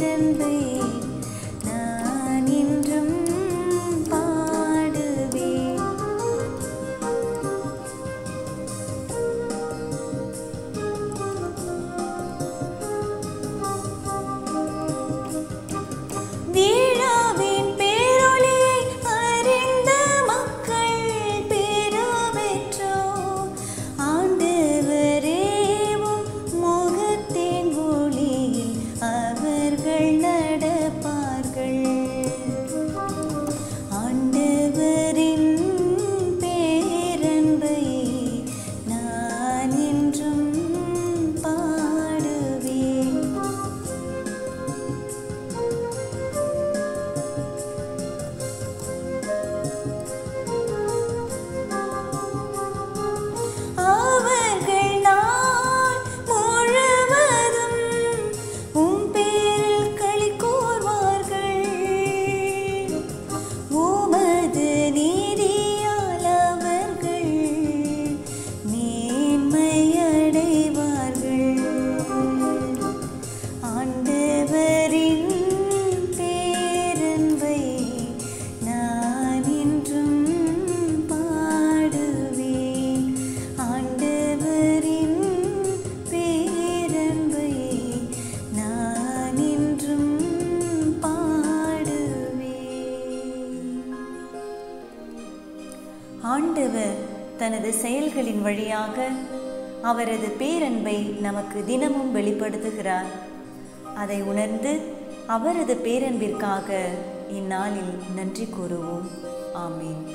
In the. ஆண்டவர் தனது செயல்களின் வழியாக அவரது பேரன்பை நமக்கு தினமும் வெளிப்படுத்துகிறார். அதை உணர்ந்து அவரது பேரன்பிற்காக இந்நாளில் நன்றி கூறுவோம். ஆமீன்.